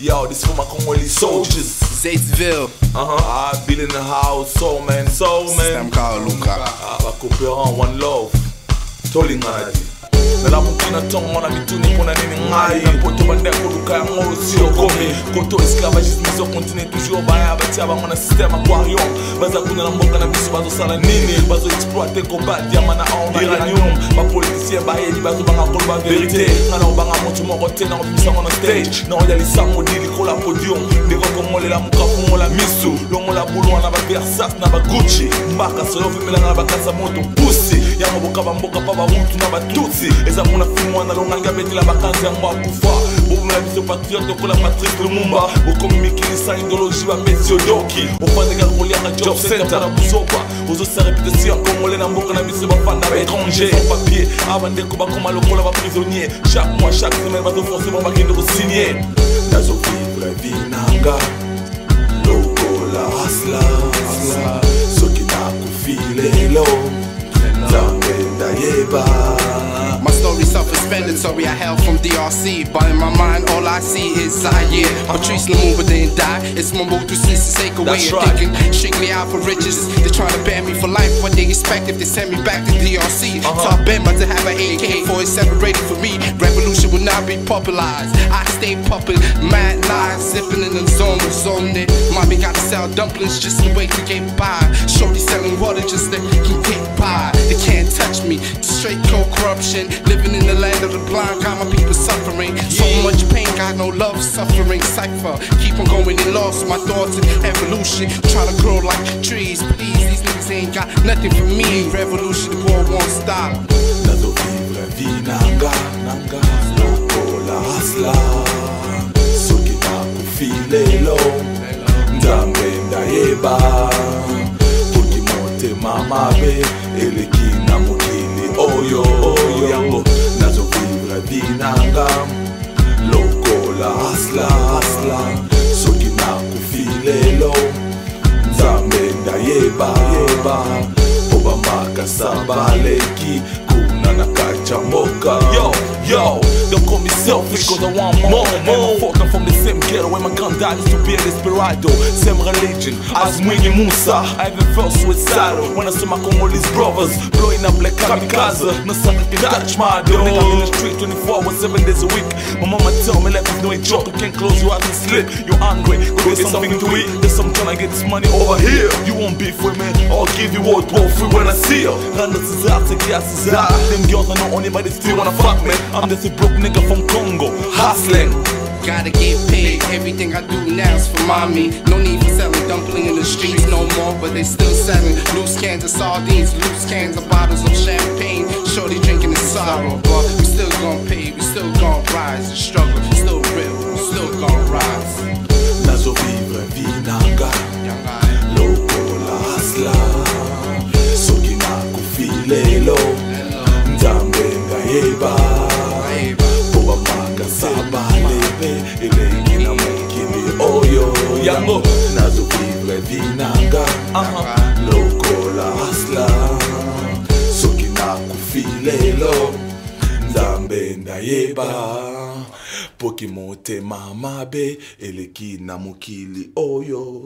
Yo, this for my Congolese soldiers. Zatesville. Uh-huh. I been in the house, soul man, soul man. Stamkar Luka. Ah, bakopera one love. Tolingana di. nalamu tina ntongo na mituni mpona nini ngai na poto bandeko luka yango osi okomi koto esclavagisme ezokontinue toujours baya batia bango na systeme aquarium baza kuna na mboka na biso bazosala nini bazoexploite kobadiama na uranium bapolitisien bayeli bazobanga koloba verité nga na obanga motu moko te na obimisango na stage. Na oya lisango di likola podium. Ndeko kongolela mokafu ngola misu. Longola bulwa na baversas na bagucci mbaka solo ovimelanga na bakasa moto pusi yango boka bamboka mpa bahutu na batutsi eza mona filme wana longangi abetela bakanzi yango akufa bobomela biso patriote lokola patrice lumumba. Bokomi mikilisa idéologie bapesi odoki ofandeka kolianga job center na buzoba ozosa reputation ya congolais na mboka na biso bafanda baétranger papier. Abandeko bakoma lokola baprisonnier chaque mois chaque semaine bazoforce bon bakende kosigne nazovivre vi nanga ndayeba My story self-explanatory, I hail from DRC But in my mind all I see is Zaire Patrice Lumumba didn't die, it's Mobutu Sese away. That's right. thinking Shake me out for riches, they trying to ban me for life What they expect if they send me back to DRC Uh-huh. So I bet to have an AK for it's separated from me. Revolution will not be popularized. I stay puppet, mad lies Zipping in the zone, zone it. Mommy gotta sell dumplings just to wait to get by. Shorty selling water just to get by. They can't me, straight cold corruption Living in the land of the blind, got my people suffering. So much pain, got no love, suffering. Cypher, keep on going and lost My thoughts in evolution, Try to grow like trees. Please, these niggas ain't got nothing for me. Revolution, the war won't stop. Nazovivre vi nanga nanga lokola hasla. Soki nakufi lelo nzambe ndayeba. Poki motema mabe eleki na mokili oyo yango nazovivre binanga lokola asla asla soki nakufi lelo. Nzambe nayebayeba po bamakasa baleki kuna na kacha moka yo yo selfish cause I want more, more. I'm fucking from the same ghetto where my granddad used to be a desperado Same religion as Mwinyi Musa. I even felt suicidal when I saw my Congolese brothers Blowing up like kamikaze. No sucker can touch my door Nigga I'm in the street 24 hours 7 days a week. My mama tell me life is no joke You can't close your eyes and sleep. You're hungry, go get something to eat. There's some trying to get this money over here. You won't beef with me I'll give you what both free when I see you Randa Cesar, Tekia Cesar Them girls I know only but they still wanna fuck me. I'm just a broke nigga from Congo Hustling Gotta get paid, everything I do now is for mommy. No need for selling dumpling in the streets no more, but they still selling loose cans of sardines, loose cans of bottles of champagne. Shorty drinking in sorrow, but we still gon' pay, we still gon' rise. The struggle still real, we still gon' rise. nazovivre vi nanga yango. Nazovivre vi nanga. Lokola hasla soki nakufi lelo nzambe ndayeba poki motema mabe eleki na mokili oyo